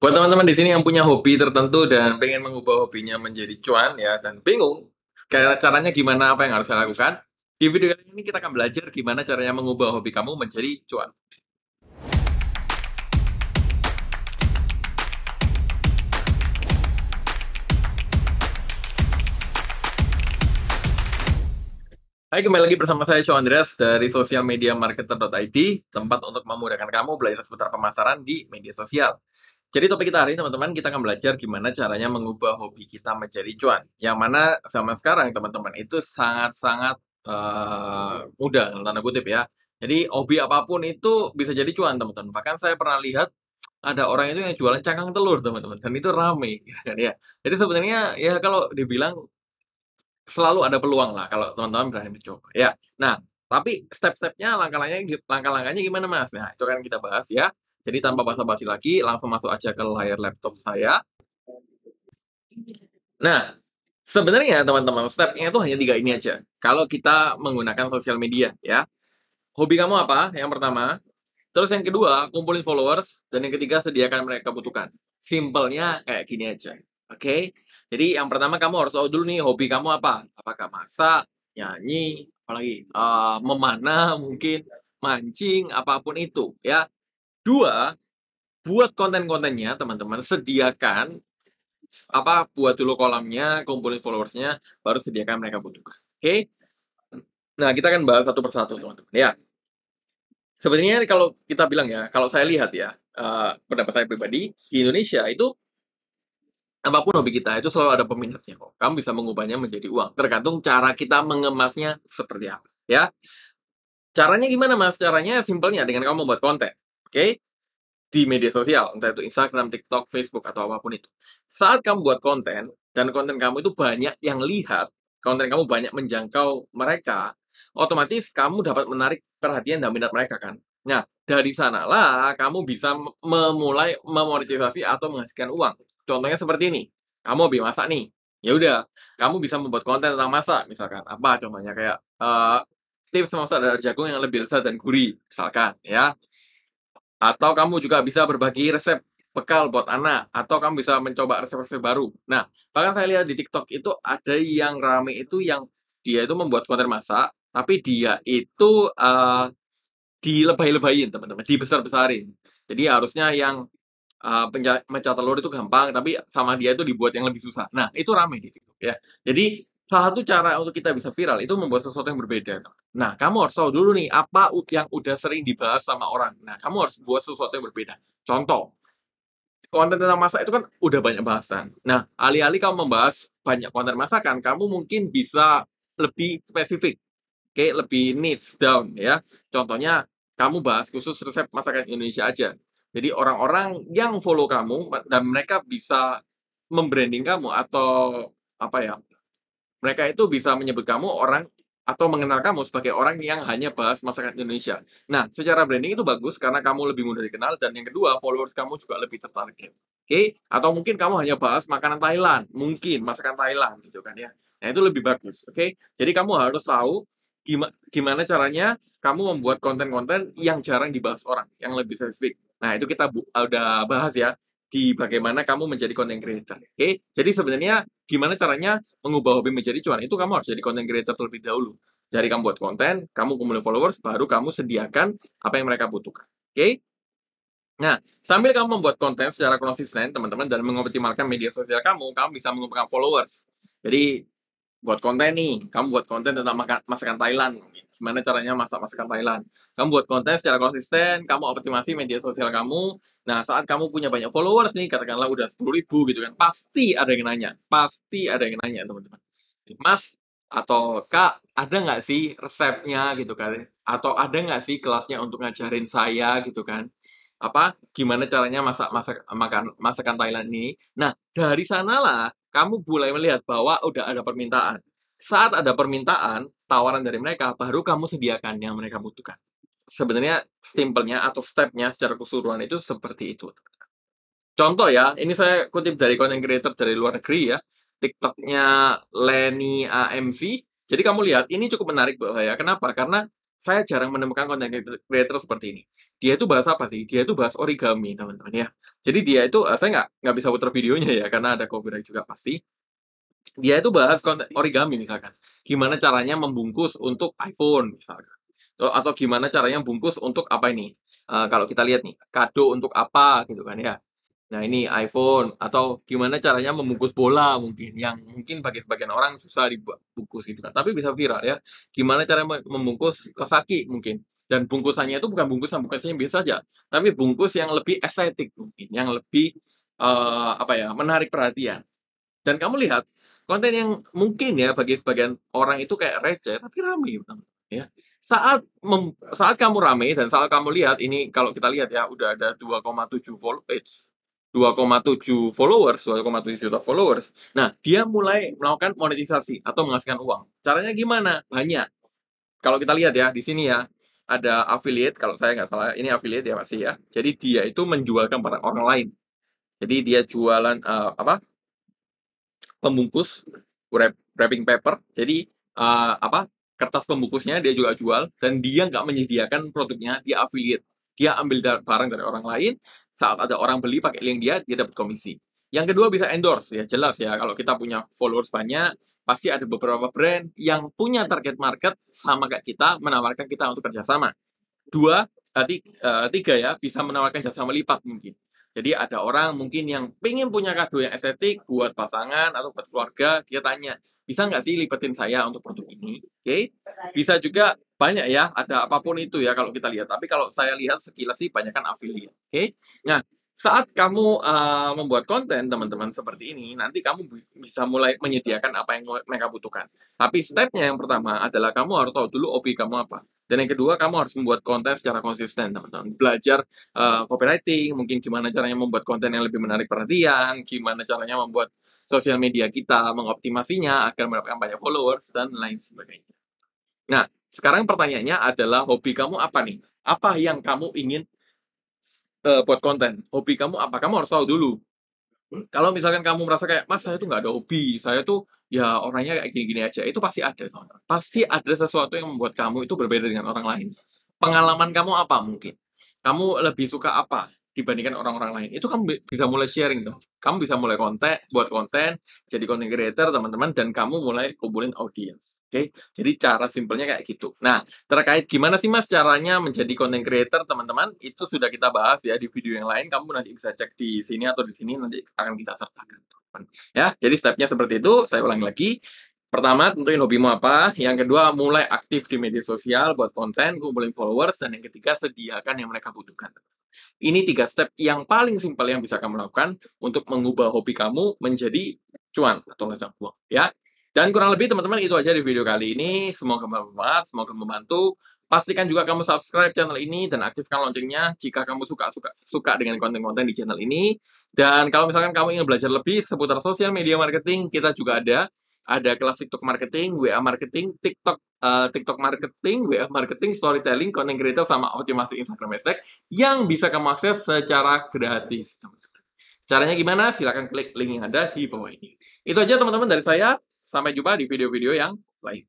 Buat teman-teman di sini yang punya hobi tertentu dan pengen mengubah hobinya menjadi cuan ya dan bingung kayak caranya gimana apa yang harus saya lakukan. Di video kali ini kita akan belajar gimana caranya mengubah hobi kamu menjadi cuan. Hai, kembali lagi bersama saya Show Andreas dari Social Media Marketer.id, tempat untuk memudahkan kamu belajar seputar pemasaran di media sosial. Jadi topik kita hari ini teman-teman, kita akan belajar gimana caranya mengubah hobi kita menjadi cuan. Yang mana zaman sekarang teman-teman itu sangat-sangat uh, mudah, tanda kutip ya. Jadi hobi apa pun itu bisa jadi cuan teman-teman. Bahkan saya pernah lihat ada orang itu yang jualan cangkang telur teman-teman dan itu rame gitu kan ya. Jadi sebenarnya ya kalau dibilang selalu ada peluang lah kalau teman-teman berani mencoba ya. Nah, tapi step-stepnya, langkah-langkahnya langkah-langkahnya gimana Mas? Nah, itu kan kita bahas ya. Jadi tanpa basa-basi lagi, langsung masuk aja ke layar laptop saya. Nah, sebenarnya teman-teman, stepnya itu hanya tiga ini aja. Kalau kita menggunakan sosial media ya. Hobi kamu apa? Yang pertama. Terus yang kedua, kumpulin followers. Dan yang ketiga, sediakan mereka butuhkan. Simpelnya kayak gini aja. Oke? Okay? Jadi yang pertama kamu harus tahu dulu nih hobi kamu apa? Apakah masak, nyanyi, apalagi uh, memanah mungkin, mancing, apa pun itu ya. Dua, buat konten-kontennya teman-teman sediakan apa buat dulu kolamnya, kumpulin followersnya, baru sediakan mereka butuhkan. Oke? Okay? Nah kita akan bahas satu persatu teman-teman. Ya. Sebenarnya kalau kita bilang ya, kalau saya lihat ya, uh, pendapat saya pribadi di Indonesia itu apa pun hobi kita itu selalu ada peminatnya kok. Kamu bisa mengubahnya menjadi uang. Tergantung cara kita mengemasnya seperti apa, ya. Caranya gimana, Mas? Caranya simpelnya dengan kamu membuat konten, oke? Okay? Di media sosial, entah itu Instagram, TikTok, Facebook atau apa pun itu. Saat kamu buat konten dan konten kamu itu banyak yang lihat, konten kamu banyak menjangkau mereka, otomatis kamu dapat menarik perhatian dan minat mereka kan. Nah, dari sanalah kamu bisa memulai memonetisasi atau menghasilkan uang. Contohnya seperti ini, kamu hobi masak nih, ya udah, kamu bisa membuat konten tentang masak, misalkan apa contohnya kayak uh, tips memasak dadar jagung yang lebih lezat dan gurih, misalkan ya. Atau kamu juga bisa berbagi resep bekal buat anak, atau kamu bisa mencoba resep-resep baru. Nah, bahkan saya lihat di TikTok itu ada yang rame itu yang dia itu membuat konten masak, tapi dia itu uh, dilebay-lebayin teman-teman, dibesar-besarin. Jadi harusnya yang uh, mecah telur itu gampang, tapi sama dia itu dibuat yang lebih susah. Nah, itu rame di TikTok ya. Jadi salah satu cara untuk kita bisa viral itu membuat sesuatu yang berbeda. Nah, kamu harus tahu dulu nih apa yang udah sering dibahas sama orang. Nah, kamu harus buat sesuatu yang berbeda. Contoh, konten tentang masak itu kan udah banyak bahasan. Nah, alih-alih kamu membahas banyak konten masakan, kamu mungkin bisa lebih spesifik. Oke, lebih niche down ya. Contohnya, kamu bahas khusus resep masakan Indonesia aja. Jadi orang-orang yang follow kamu dan mereka bisa membranding kamu atau apa ya? Mereka itu bisa menyebut kamu orang atau mengenal kamu sebagai orang yang hanya bahas masakan Indonesia. Nah, secara branding itu bagus karena kamu lebih mudah dikenal dan yang kedua followers kamu juga lebih tertarik. Oke? Okay? Atau mungkin kamu hanya bahas makanan Thailand, mungkin masakan Thailand gitu kan ya. Nah, itu lebih bagus. Oke? Okay? Jadi kamu harus tahu gimana caranya kamu membuat konten-konten yang jarang dibahas orang, yang lebih spesifik. Nah, itu kita udah bahas ya di bagaimana kamu menjadi content creator. Oke, okay? jadi sebenarnya gimana caranya mengubah hobi menjadi cuan? Itu kamu harus jadi content creator terlebih dahulu. Jadi kamu buat konten, kamu kumpulin followers, baru kamu sediakan apa yang mereka butuhkan. Oke? Okay? Nah, sambil kamu membuat konten secara konsisten, teman-teman, dan mengoptimalkan media sosial kamu, kamu bisa mengumpulkan followers. Jadi, buat konten nih, kamu buat konten tentang masakan Thailand, gimana caranya masak masakan Thailand. Kamu buat konten secara konsisten, kamu optimasi media sosial kamu. Nah, saat kamu punya banyak followers nih, katakanlah udah 10 ribu gitu kan, pasti ada yang nanya. Pasti ada yang nanya, teman-teman. Mas atau Kak, ada nggak sih resepnya gitu kan? Atau ada nggak sih kelasnya untuk ngajarin saya gitu kan? Apa, gimana caranya masak masak makan masakan Thailand ini? Nah, dari sanalah kamu mulai melihat bahwa udah ada permintaan. Saat ada permintaan, tawaran dari mereka, baru kamu sediakan yang mereka butuhkan. Sebenarnya simpelnya atau stepnya secara keseluruhan itu seperti itu. Contoh ya, ini saya kutip dari content creator dari luar negeri ya, TikToknya Lenny AMC. Jadi kamu lihat, ini cukup menarik buat saya. Kenapa? Karena saya jarang menemukan content creator seperti ini. Dia itu bahas apa sih? Dia itu bahas origami, teman-teman ya. Jadi dia itu, uh, saya nggak nggak bisa putar videonya ya, karena ada copyright juga pasti. Dia itu bahas konten origami misalkan, gimana caranya membungkus untuk iPhone misalkan, atau gimana caranya bungkus untuk apa ini, uh, kalau kita lihat nih, kado untuk apa gitu kan ya. Nah ini iPhone, atau gimana caranya membungkus bola mungkin, yang mungkin bagi sebagian orang susah dibungkus gitu kan, tapi bisa viral ya. Gimana cara membungkus kosaki mungkin, dan bungkusannya itu bukan bungkusan bungkusan yang biasa aja, tapi bungkus yang lebih estetik mungkin, yang lebih, uh, apa ya, menarik perhatian. Dan kamu lihat, konten yang mungkin ya bagi sebagian orang itu kayak receh, tapi rame ya. Saat saat kamu rame dan saat kamu lihat ini kalau kita lihat ya, udah ada 2,7 follow eits 2,7 followers, 2,7 juta followers. Nah, dia mulai melakukan monetisasi atau menghasilkan uang. Caranya gimana? Banyak. Kalau kita lihat ya, di sini ya, ada affiliate, kalau saya nggak salah, ini affiliate ya pasti ya. Jadi dia itu menjualkan barang orang lain. Jadi dia jualan uh, apa? Pembungkus wrap, wrapping paper. Jadi uh, apa? Kertas pembungkusnya dia juga jual dan dia nggak menyediakan produknya, dia affiliate. Dia ambil barang dari orang lain, saat ada orang beli pakai link dia, dia dapat komisi. Yang kedua bisa endorse, ya jelas ya, kalau kita punya followers banyak, pasti ada beberapa brand yang punya target market sama kayak kita, menawarkan kita untuk kerjasama. Dua, uh, tiga ya, bisa menawarkan jasa melipat mungkin. Jadi ada orang mungkin yang pengen punya kado yang estetik buat pasangan atau buat keluarga, dia tanya, bisa nggak sih lipetin saya untuk produk ini? Oke, okay? bisa juga banyak ya, ada apa pun itu ya kalau kita lihat. Tapi kalau saya lihat sekilas sih banyak kan affiliate. Oke, okay? nah saat kamu uh, membuat konten teman-teman seperti ini, nanti kamu bisa mulai menyediakan apa yang mereka butuhkan. Tapi stepnya yang pertama adalah kamu harus tahu dulu hobi kamu apa. Dan yang kedua, kamu harus membuat konten secara konsisten, teman-teman. Belajar uh, copywriting, mungkin gimana caranya membuat konten yang lebih menarik perhatian, gimana caranya membuat sosial media kita mengoptimasinya agar mendapatkan banyak followers, dan lain sebagainya. Nah, sekarang pertanyaannya adalah hobi kamu apa nih? Apa yang kamu ingin uh, buat konten. Hobi kamu apa? Kamu harus tahu dulu. Kalau misalkan kamu merasa kayak, "Mas, saya tuh nggak ada hobi, saya tuh ya orangnya kayak gini-gini aja." Itu pasti ada, Pasti ada sesuatu yang membuat kamu itu berbeda dengan orang lain. Pengalaman kamu apa mungkin? Kamu lebih suka apa? Dibandingkan orang-orang lain. Itu kamu bisa mulai sharing tuh. Kamu bisa mulai konten, buat konten, jadi content creator teman-teman dan kamu mulai kumpulin audience. Oke. Okay? Jadi cara simpelnya kayak gitu. Nah, terkait gimana sih Mas caranya menjadi content creator teman-teman? Itu sudah kita bahas ya di video yang lain. Kamu nanti bisa cek di sini atau di sini nanti akan kita sertakan. Ya, jadi stepnya seperti itu. Saya ulangi lagi. Pertama, tentuin hobimu apa. Yang kedua, mulai aktif di media sosial buat konten, kumpulin followers. Dan yang ketiga, sediakan yang mereka butuhkan. Ini tiga step yang paling simpel yang bisa kamu lakukan untuk mengubah hobi kamu menjadi cuan atau ladang uang. Ya. Dan kurang lebih teman-teman itu aja di video kali ini. Semoga bermanfaat, semoga membantu. Pastikan juga kamu subscribe channel ini dan aktifkan loncengnya jika kamu suka suka suka dengan konten-konten di channel ini. Dan kalau misalkan kamu ingin belajar lebih seputar sosial media marketing, kita juga ada ada kelas TikTok marketing, WA marketing, TikTok uh, TikTok marketing, WA marketing, storytelling, content creator sama optimasi Instagram hashtag yang bisa kamu akses secara gratis. Caranya gimana? Silahkan klik link yang ada di bawah ini. Itu aja teman-teman dari saya. Sampai jumpa di video-video yang lain.